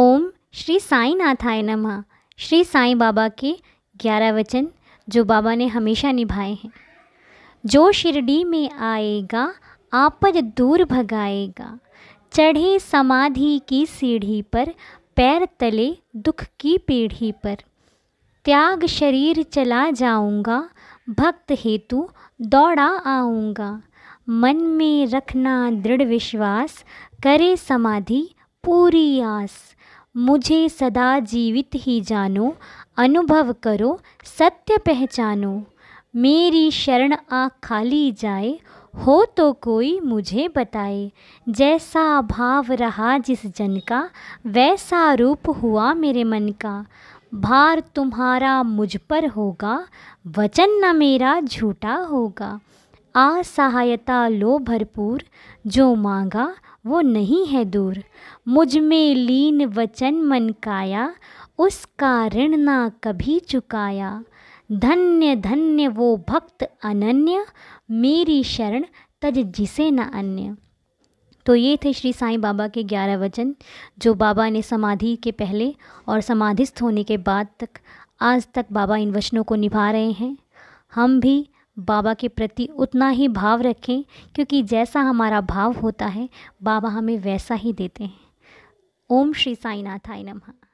ओम श्री साई नाथाय नमः। श्री साईं बाबा के ग्यारह वचन, जो बाबा ने हमेशा निभाए हैं। जो शिरडी में आएगा, आपद दूर भगाएगा। चढ़े समाधि की सीढ़ी पर, पैर तले दुख की पीढ़ी पर। त्याग शरीर चला जाऊँगा, भक्त हेतु दौड़ा आऊँगा। मन में रखना दृढ़ विश्वास, करे समाधि पूरी आस। मुझे सदा जीवित ही जानो, अनुभव करो, सत्य पहचानो। मेरी शरण आ खाली जाए, हो तो कोई मुझे बताए। जैसा भाव रहा जिस जन का, वैसा रूप हुआ मेरे मन का। भार तुम्हारा मुझ पर होगा, वचन न मेरा झूठा होगा। असहायता लो भरपूर, जो मांगा वो नहीं है दूर। मुझमें लीन वचन मन काया उसका ऋण ना कभी चुकाया। धन्य धन्य वो भक्त अनन्य, मेरी शरण तज जिसे न अन्य। तो ये थे श्री साईं बाबा के ग्यारह वचन, जो बाबा ने समाधि के पहले और समाधिस्थ होने के बाद तक, आज तक बाबा इन वचनों को निभा रहे हैं। हम भी बाबा के प्रति उतना ही भाव रखें, क्योंकि जैसा हमारा भाव होता है, बाबा हमें वैसा ही देते हैं। ओम श्री साईनाथाय नमः।